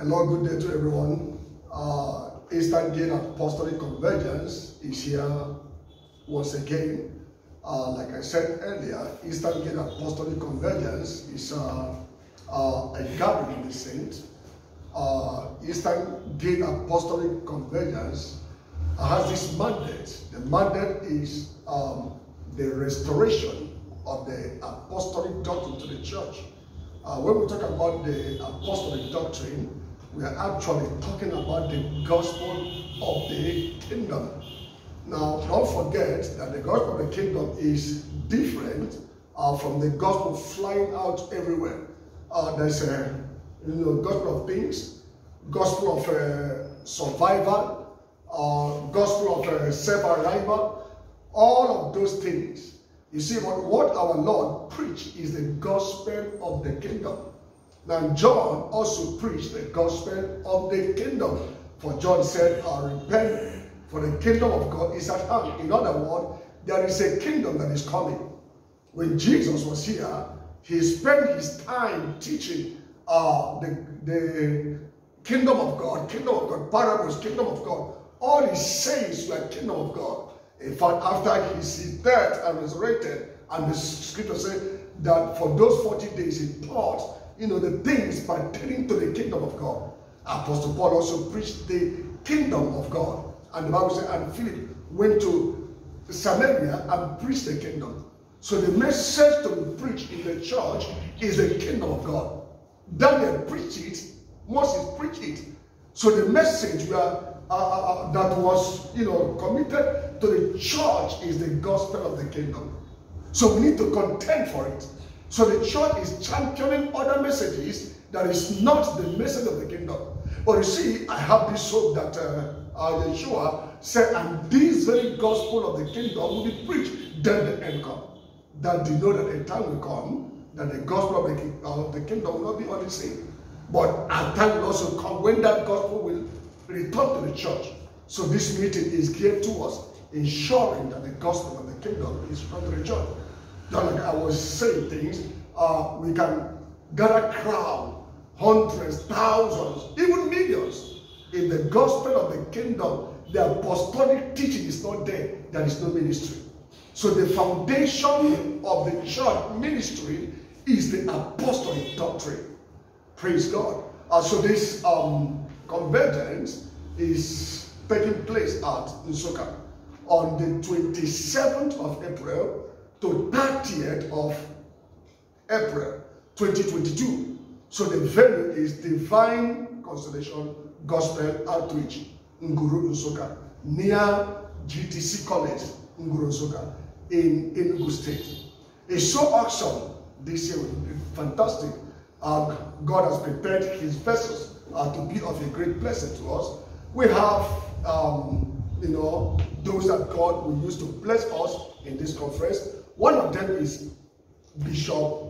Hello, good day to everyone. Uh, Eastern Gate Apostolic Convergence is here once again. Uh, like I said earlier, Eastern Gate Apostolic Convergence is uh, uh, a gathering of the saints. Uh, Eastern Gate Apostolic Convergence has this mandate. The mandate is um, the restoration of the apostolic doctrine to the church. Uh, when we talk about the apostolic doctrine, we are actually talking about the gospel of the kingdom. Now, don't forget that the gospel of the kingdom is different uh, from the gospel flying out everywhere. Uh, there's a you know, gospel of things, gospel of uh, survival, uh, gospel of uh, self-arrival, all of those things. You see, what, what our Lord preached is the gospel of the kingdom. Now, John also preached the gospel of the kingdom. For John said, I repent, for the kingdom of God is at hand. In other words, there is a kingdom that is coming. When Jesus was here, he spent his time teaching uh, the, the kingdom of God, kingdom of God, parables, kingdom of God. All he says were kingdom of God. In fact, after his death and resurrected, and the scripture said that for those 40 days he taught, you know, the things pertaining to the kingdom of God. Apostle Paul also preached the kingdom of God. And the Bible said, and Philip went to Samaria and preached the kingdom. So the message to be preached in the church is the kingdom of God. Daniel preached it, Moses preached it. So the message we are, uh, uh, uh, that was, you know, committed to the church is the gospel of the kingdom. So we need to contend for it. So the church is championing other messages that is not the message of the kingdom. But you see, I have this hope that uh, uh, Yeshua said, and this very gospel of the kingdom will be preached, then the end come. That you know that a time will come that the gospel of the, of the kingdom will not be only seen. But a time will also come when that gospel will return to the church. So this meeting is geared towards ensuring that the gospel of the kingdom is to the church. Like I was saying things, uh, we can gather crowd, hundreds, thousands, even millions. In the gospel of the kingdom, the apostolic teaching is not there. There is no ministry. So the foundation of the church ministry is the apostolic doctrine. Praise God. Uh, so this um, convergence is taking place at Nsukka on the 27th of April to 30th of April 2022. So the venue is Divine Constellation Gospel Outreach, Nguru Nsukka, near GTC College, Nguru Nsukka, in Enugu State. It's so awesome this year, will be fantastic. God has prepared his vessels uh, to be of a great blessing to us. We have, um, you know, those that God will use to bless us in this conference. One of them is Bishop